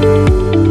Música